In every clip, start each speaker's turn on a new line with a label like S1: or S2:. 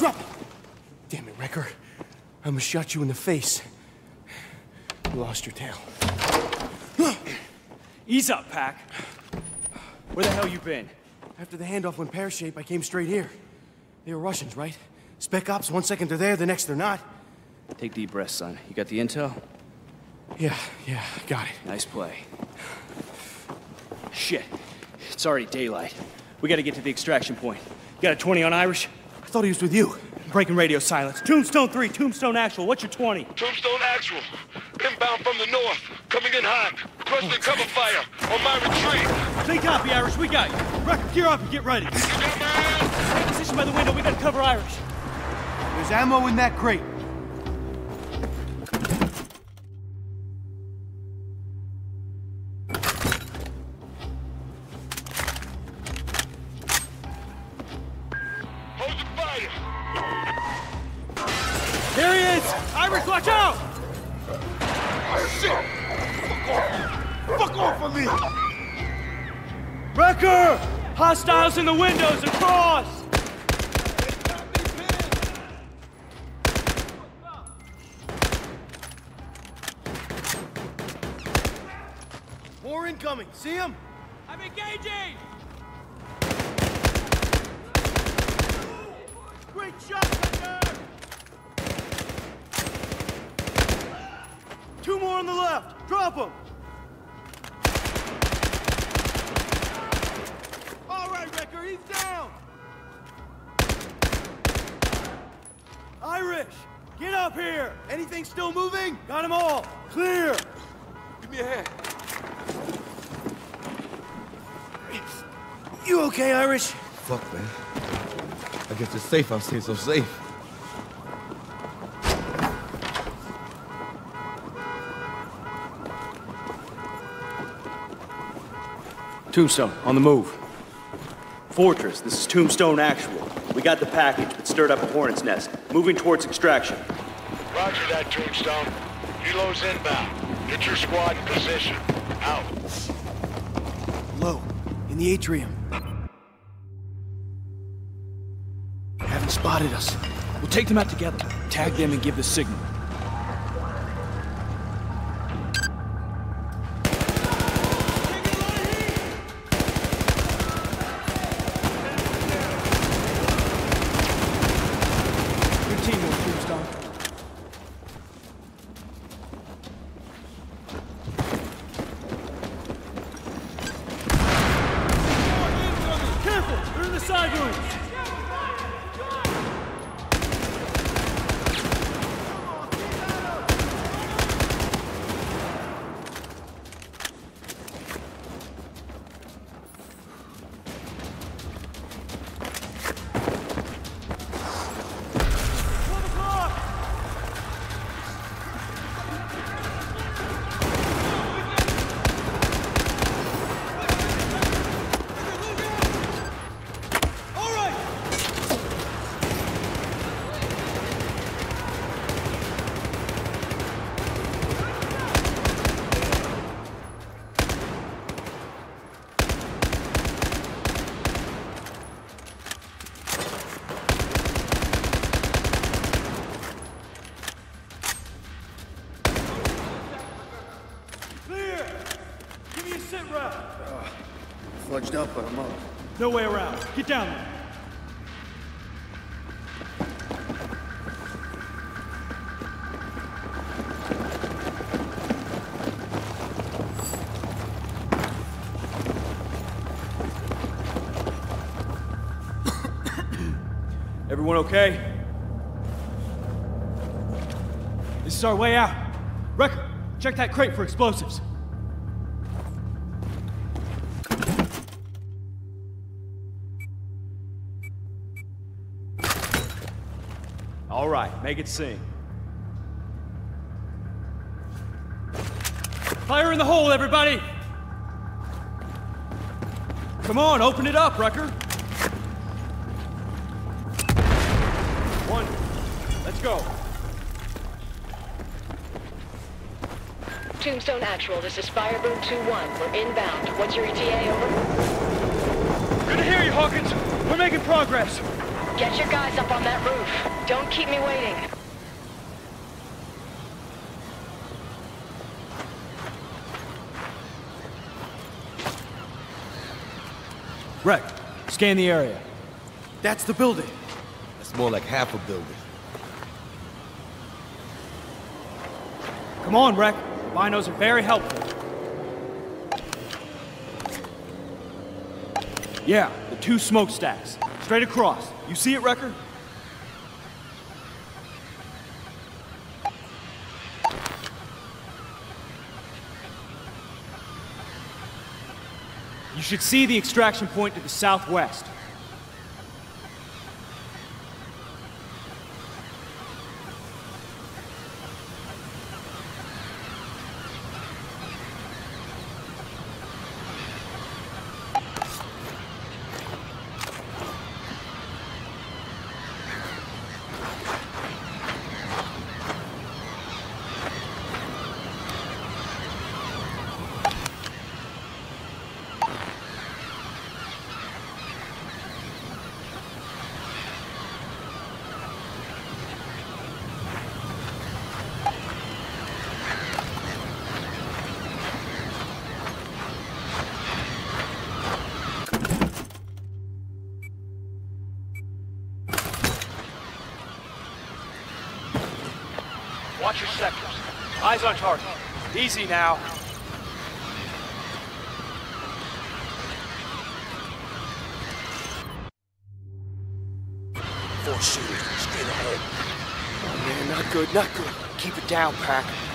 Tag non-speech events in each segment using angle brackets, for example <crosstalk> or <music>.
S1: Drop it! Damn it, Recker. I almost shot you in the face. You lost your tail.
S2: Ease up, Pac. Where the hell you been?
S1: After the handoff went pear-shaped, I came straight here. They were Russians, right? Spec ops, one second they're there, the next they're not.
S2: Take deep breaths, son. You got the intel?
S1: Yeah, yeah, got it.
S2: Nice play. Shit. It's already daylight. We gotta get to the extraction point. You got a 20 on Irish?
S1: I thought he was with you.
S2: Breaking radio silence. Tombstone 3, Tombstone Actual. What's your 20?
S3: Tombstone Actual. Inbound from the north. Coming in hot. Requesting oh, cover fire on my retreat.
S2: Clean copy, Irish. We got you. Recker, gear up and get ready.
S3: You got my ass?
S2: Position by the window. We gotta cover Irish.
S1: There's ammo in that crate.
S3: Off. Of me.
S2: Recker! Hostiles in the windows across!
S1: More incoming. See him?
S2: I'm engaging!
S1: Great shot, Recker! Two more on the left. Drop them. Irish, get up here. Anything still moving? Got them all. Clear.
S3: Give me a hand.
S1: You okay, Irish?
S4: Fuck, man. I guess it's safe out here, so safe.
S2: Tombstone, on the move. Fortress, this is Tombstone Actual. We got the package, but stirred up a hornet's nest. Moving towards extraction.
S3: Roger that, Tombstone. Helo's inbound. Get your squad in position. Out.
S1: Low, in the atrium. Haven't spotted us.
S2: We'll take them out together. Tag them and give the signal.
S1: Fudged up, but up.
S2: No way around. Get down there. <coughs> Everyone okay? This is our way out. Recker, check that crate for explosives. All right, make it sing. Fire in the hole, everybody! Come on, open it up, Recker. One. Let's go.
S5: Tombstone Actual, this is Fireboom 2-1. We're inbound. What's your ETA, over?
S2: Good to hear you, Hawkins. We're making progress.
S3: Get your guys up on that roof. Don't keep me waiting.
S2: Rec, scan the area.
S6: That's the building.
S7: That's more like half a building.
S2: Come on, Rec. Binos are very helpful. Yeah, the two smokestacks. Straight across. You see it, Recker? You should see the extraction point to the southwest.
S8: Watch your sectors. Eyes on target. Easy now.
S6: Four shooters, straight ahead. Oh man, not good, not good. Keep it down, Pac.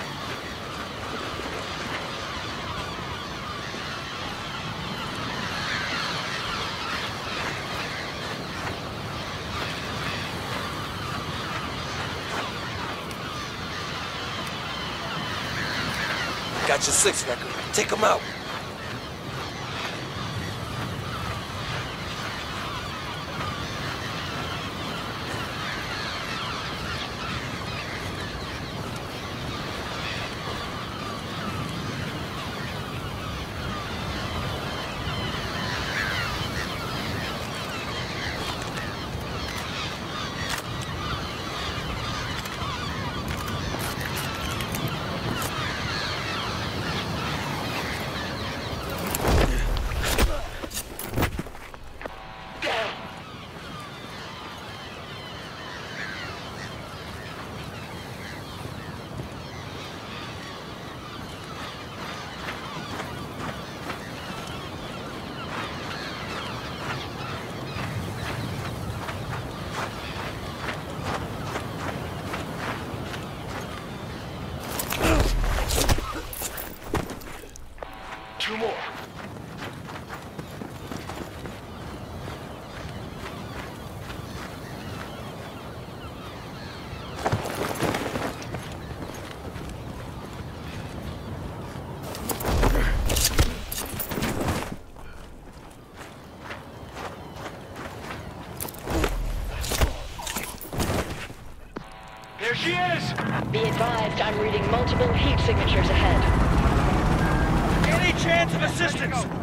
S4: Got your six Recker. Take them out.
S8: Two more. There she is!
S3: Be advised, I'm reading multiple heat signatures ahead.
S8: Any chance of assistance?